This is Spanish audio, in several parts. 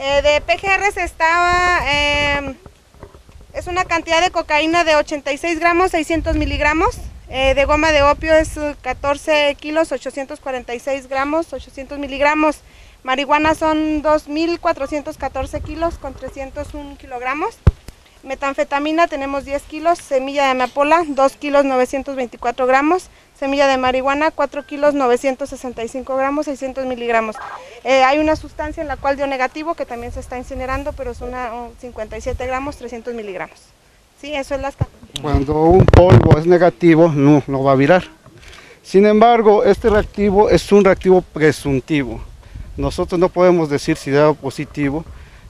Eh, de PGR se estaba, eh, es una cantidad de cocaína de 86 gramos, 600 miligramos. Eh, de goma de opio es 14 kilos, 846 gramos, 800 miligramos. Marihuana son 2.414 kilos con 301 kilogramos. Metanfetamina tenemos 10 kilos, semilla de amapola 2 kilos 924 gramos, semilla de marihuana 4 kilos 965 gramos, 600 miligramos. Eh, hay una sustancia en la cual dio negativo que también se está incinerando, pero es una un 57 gramos, 300 miligramos. Sí, eso es las Cuando un polvo es negativo, no, no va a virar. Sin embargo, este reactivo es un reactivo presuntivo. Nosotros no podemos decir si da positivo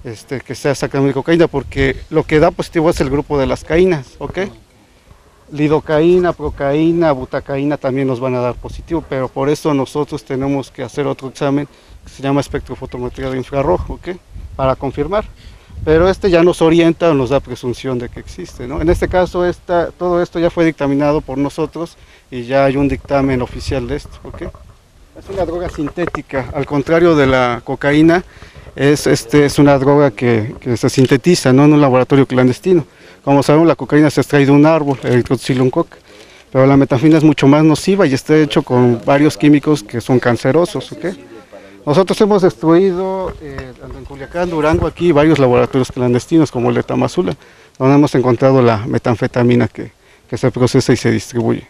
este, que sea sacando cocaína, porque lo que da positivo es el grupo de las caínas, ¿ok? Lidocaína, procaína, butacaína también nos van a dar positivo, pero por eso nosotros tenemos que hacer otro examen que se llama espectrofotometría de infrarrojo, ¿ok? Para confirmar. Pero este ya nos orienta o nos da presunción de que existe, ¿no? En este caso, esta, todo esto ya fue dictaminado por nosotros y ya hay un dictamen oficial de esto, ¿ok? Es una droga sintética, al contrario de la cocaína, es, este, es una droga que, que se sintetiza ¿no? en un laboratorio clandestino. Como sabemos, la cocaína se extrae de un árbol, el coca, pero la metafina es mucho más nociva y está hecho con varios químicos que son cancerosos. ¿ok? Nosotros hemos destruido eh, en Culiacán, Durango, aquí varios laboratorios clandestinos como el de Tamazula, donde hemos encontrado la metanfetamina que, que se procesa y se distribuye.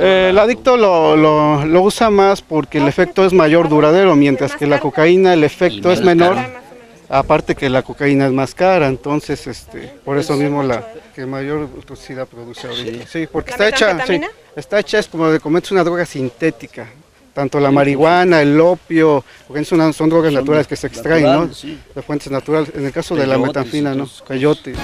Eh, el adicto lo, lo- lo usa más porque el efecto es mayor duradero, mientras que la cocaína el efecto es menor, aparte que la cocaína es más cara, entonces este, por eso mismo la que mayor toxicidad produce ahorita. Sí, porque ¿La está hecha, sí, está hecha es como de comentas una droga sintética. Tanto la marihuana, el opio, porque son, drogas naturales que se extraen, ¿no? sí. De fuentes naturales. En el caso de la metanfina, ¿no? todas esas Coyote.